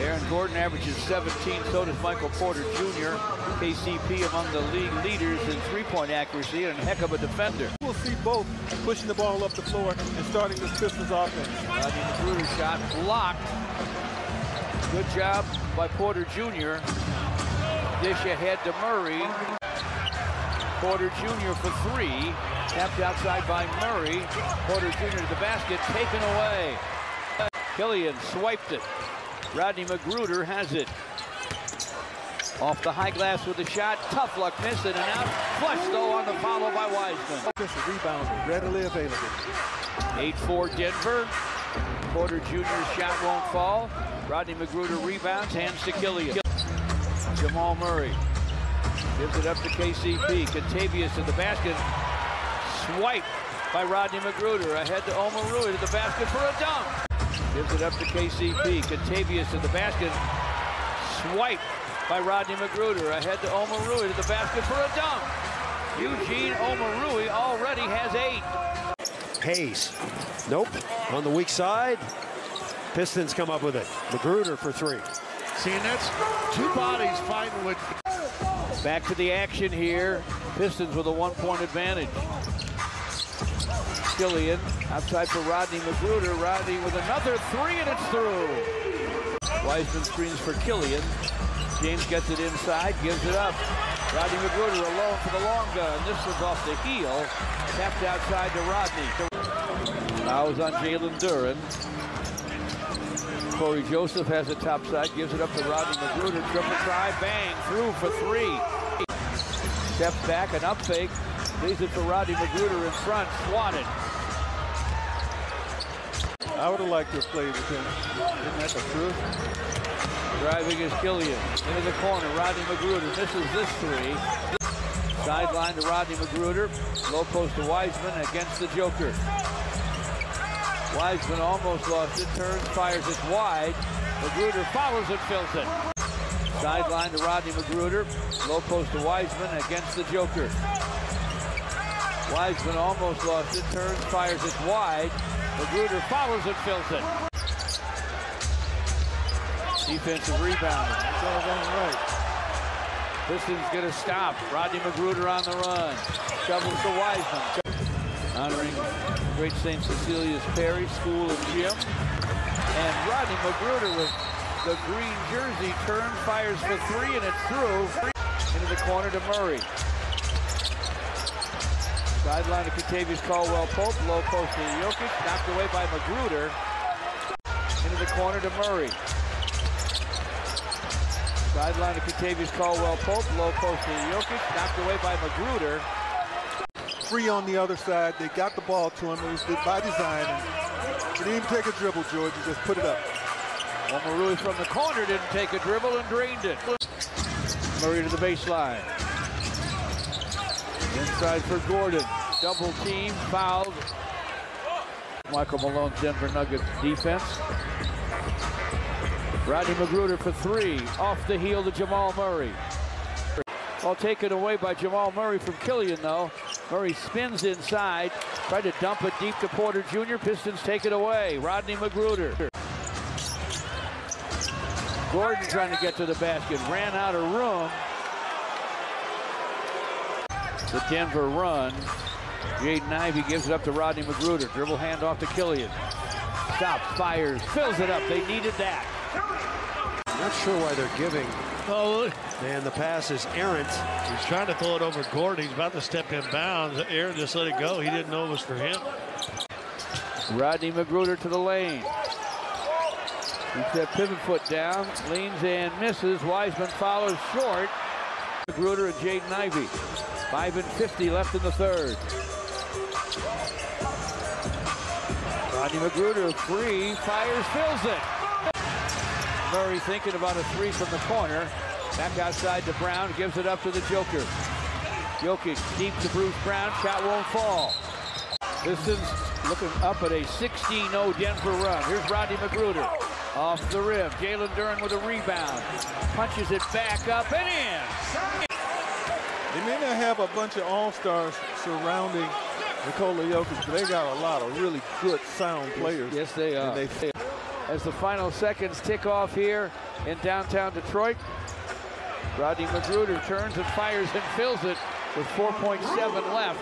Aaron Gordon averages 17, so does Michael Porter Jr. KCP among the league leaders in three-point accuracy and a heck of a defender. We'll see both pushing the ball up the floor and starting this Pistons offense. Rodney McGruder shot blocked. Good job by Porter Jr. Dish ahead to Murray. Porter Jr. for three. Tapped outside by Murray. Porter Jr. to the basket, taken away. Killian swiped it. Rodney McGruder has it. Off the high glass with the shot. Tough luck missing and out. Flush though on the follow by Wiseman. Offensive readily available. 8-4 Denver. Porter Jr.'s shot won't fall. Rodney McGruder rebounds, hands to Killian. Jamal Murray gives it up to KCP. Kentavious to the basket. Swipe by Rodney McGruder. Ahead to Omoruyi to the basket for a dunk. Gives it up to KCP. Kentavious to the basket. Swipe by Rodney McGruder. Ahead to Omoruyi to the basket for a dunk. Eugene Omoruyi already has eight. Hayes. Nope. On the weak side. Pistons come up with it. McGruder for three. See, and that's two bodies fighting with. Back to the action here. Pistons with a one-point advantage. Killian outside for Rodney McGruder. Rodney with another three, and it's through. Wiseman screens for Killian. James gets it inside, gives it up. Rodney McGruder alone for the long gun. This one's off the heel. Tapped outside to Rodney. Fouls on Jalen Duren. Cory Joseph has it topside, gives it up to Rodney McGruder. Triple try, bang, through for three. Steps back, an up fake. Leaves it for Rodney McGruder in front, swatted. I would have liked to have played with him. Isn't that the truth? Driving is Killian. Into the corner, Rodney McGruder misses this three. Sideline to Rodney McGruder. Low post to Wiseman against the Joker. Wiseman almost lost it, turns, fires it wide. McGruder follows it, fills it. Sideline to Rodney McGruder. Low post to Wiseman against the Joker. Wiseman almost lost it, turns, fires it wide. McGruder follows it, fills it. Defensive rebound. That's all going right. Pistons get a stop. Rodney McGruder on the run. Shovels to Wiseman. Honoring Great St. Cecilia's Perry School and Gym. And Rodney McGruder with the green jersey turn, fires for three, and it's through. Into the corner to Murray. Sideline to Kentavious Caldwell Pope. Low post to Jokic. Knocked away by McGruder. Into the corner to Murray. Sideline to Kentavious Caldwell Pope. Low post to Jokic. Knocked away by McGruder. Free on the other side. They got the ball to him. It was by design. He didn't even take a dribble, George. He just put it up. Omoruyi from the corner didn't take a dribble and drained it. Murray to the baseline. Inside for Gordon. Double team, fouled. Michael Malone, Denver Nuggets defense. Rodney McGruder for three. Off the heel to Jamal Murray. All taken away by Jamal Murray from Killian, though. Murray spins inside. Tried to dump it deep to Porter Jr. Pistons take it away. Rodney McGruder. Gordon trying to get to the basket. Ran out of room. The Denver run. Jaden Ivey gives it up to Rodney McGruder. Dribble hand off to Killian. Stops, fires, fills it up. They needed that. Not sure why they're giving. Oh, And the pass is errant. he's trying to throw it over Gordon. He's about to step in bounds. Aaron just let it go. He didn't know it was for him. Rodney McGruder to the lane. Keeps that pivot foot down, leans and misses. Wiseman follows short. McGruder and Jaden Ivey. 5 and 50 left in the third. Rodney McGruder, three, fires, fills it. Murray thinking about a three from the corner. Back outside to Brown, gives it up to the Joker. Jokic deep to Bruce Brown, shot won't fall. Pistons looking up at a 16-0 Denver run. Here's Rodney McGruder off the rim. Jalen Duren with a rebound. Punches it back up and in. They may not have a bunch of all-stars surrounding Nikola Jokic, but they got a lot of really good, sound players. Yes, they are. They as the final seconds tick off here in downtown Detroit. Rodney McGruder turns and fires and fills it with 4.7 left.